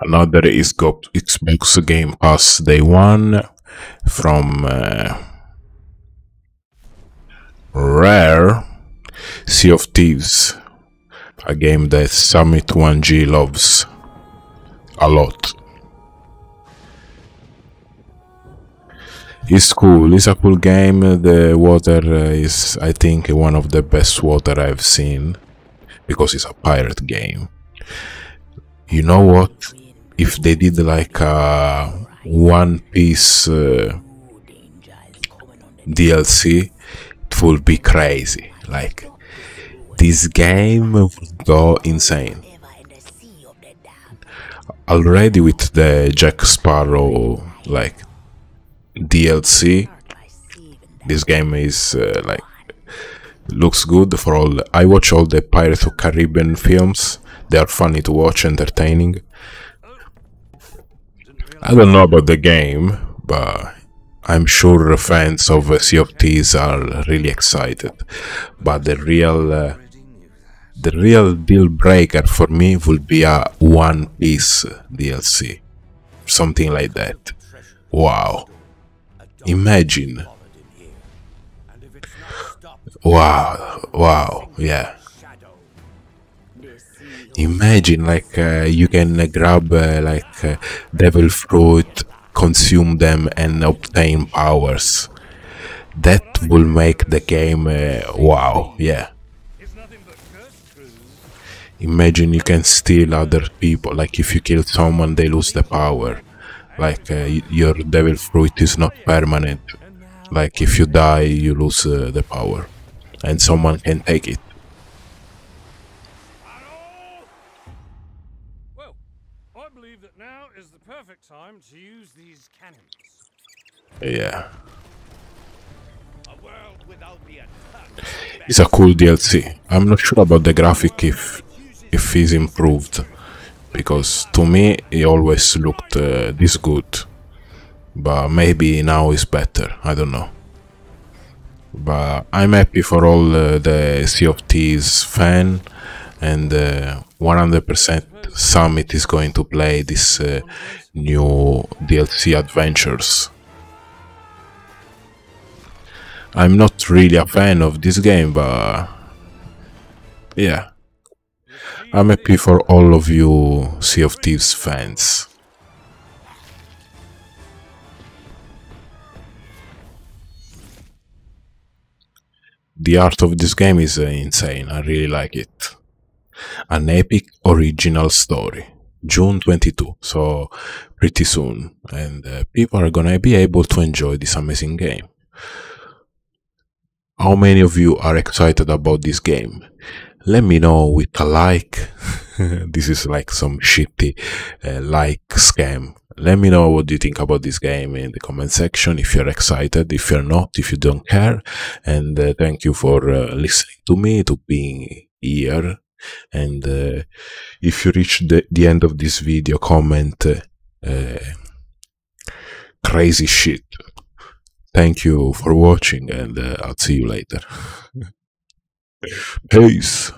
Another is got Xbox Game Pass Day One from uh, Rare Sea of Thieves, a game that Summit 1G loves a lot. It's cool. It's a cool game. The water uh, is, I think, one of the best water I've seen because it's a pirate game. You know what? If they did like a One Piece uh, DLC, it would be crazy. Like this game would go insane. Already with the Jack Sparrow like DLC, this game is uh, like looks good for all. I watch all the Pirates of Caribbean films. They are funny to watch, entertaining. I don't know about the game, but I'm sure fans of Sea of Thieves are really excited. But the real, uh, the real deal breaker for me will be a One Piece DLC, something like that. Wow! Imagine. Wow! Wow! Yeah. Imagine like uh, you can uh, grab uh, like uh, devil fruit, consume them, and obtain powers. That will make the game uh, wow. Yeah. Imagine you can steal other people. Like if you kill someone, they lose the power. Like uh, your devil fruit is not permanent. Like if you die, you lose the power, and someone can take it. Believe that now is the perfect time to use these cannons. Yeah. A world without the attack. It's a cool DLC. I'm not sure about the graphic if if it's improved because to me it always looked uh, this good. But maybe now it's better. I don't know. But I'm happy for all uh, the Sea of Thieves fan and uh, 100% Summit is going to play this uh, new DLC adventures. I'm not really a fan of this game, but yeah, I'm happy for all of you Sea of Thieves fans. The art of this game is uh, insane. I really like it. An epic original story. June 22, so pretty soon, and uh, people are gonna be able to enjoy this amazing game. How many of you are excited about this game? Let me know with a like. this is like some shitty uh, like scam. Let me know what you think about this game in the comment section. If you're excited, if you're not, if you don't care. And uh, thank you for uh, listening to me, to being here. And uh, if you reach the, the end of this video, comment uh, crazy shit. Thank you for watching, and uh, I'll see you later. Peace.